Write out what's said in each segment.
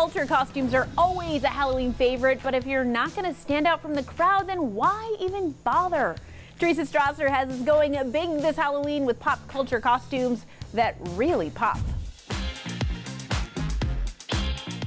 culture costumes are always a Halloween favorite, but if you're not going to stand out from the crowd, then why even bother? Teresa Strasser has us going big this Halloween with pop culture costumes that really pop.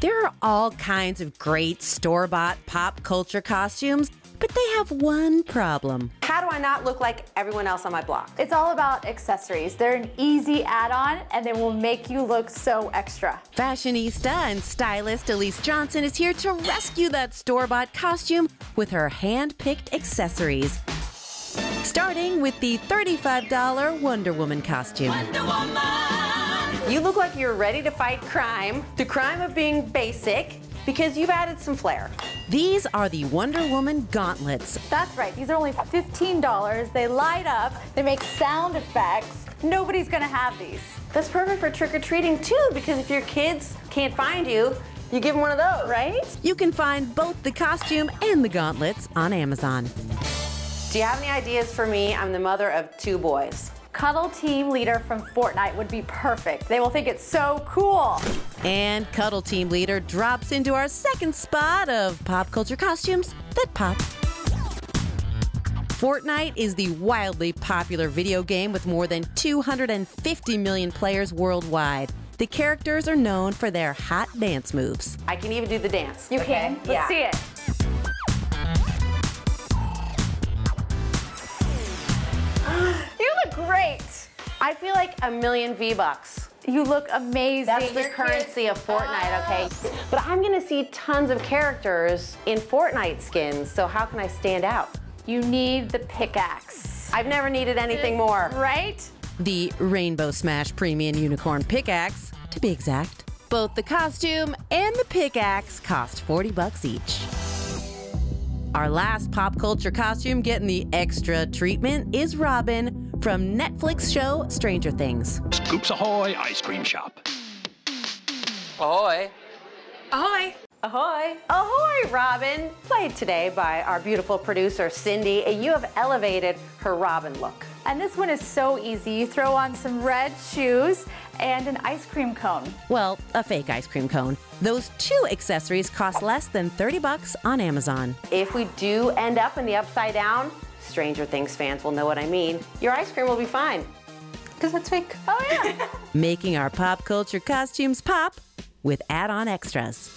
There are all kinds of great store bought pop culture costumes, but they have one problem. How do I not look like everyone else on my block? It's all about accessories. They're an easy add-on and they will make you look so extra. Fashionista and stylist Elise Johnson is here to rescue that store-bought costume with her hand-picked accessories. Starting with the $35 Wonder Woman costume. Wonder Woman! You look like you're ready to fight crime, the crime of being basic, because you've added some flair. These are the Wonder Woman gauntlets. That's right. These are only $15. They light up, they make sound effects. Nobody's gonna have these. That's perfect for trick-or-treating too, because if your kids can't find you, you give them one of those. Right? You can find both the costume and the gauntlets on Amazon. Do you have any ideas for me? I'm the mother of two boys. Cuddle Team Leader from Fortnite would be perfect. They will think it's so cool. And Cuddle Team Leader drops into our second spot of pop culture costumes that pop. Fortnite is the wildly popular video game with more than 250 million players worldwide. The characters are known for their hot dance moves. I can even do the dance. You okay? can? Let's yeah. see it. Great. I feel like a million V-Bucks. You look amazing. That's the currency of Fortnite, okay? Oh. But I'm gonna see tons of characters in Fortnite skins, so how can I stand out? You need the pickaxe. I've never needed anything more. Right? The Rainbow Smash Premium Unicorn Pickaxe, to be exact. Both the costume and the pickaxe cost 40 bucks each. Our last pop culture costume getting the extra treatment is Robin from Netflix show Stranger Things. Scoops Ahoy Ice Cream Shop. Ahoy. Ahoy. Ahoy. Ahoy, Robin. Played today by our beautiful producer, Cindy. And you have elevated her Robin look. And this one is so easy. You throw on some red shoes and an ice cream cone. Well, a fake ice cream cone. Those two accessories cost less than 30 bucks on Amazon. If we do end up in the upside down, Stranger Things fans will know what I mean. Your ice cream will be fine. Because that's fake. Oh, yeah. Making our pop culture costumes pop with add-on extras.